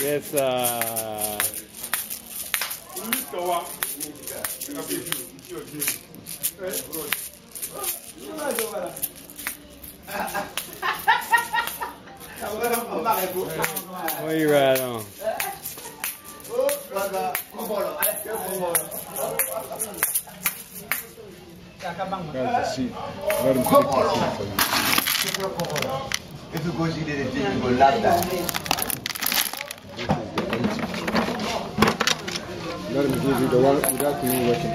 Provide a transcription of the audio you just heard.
Yes, uh, what you ride on? If you go see the thing, you go laugh that. Let him give you the one without me working.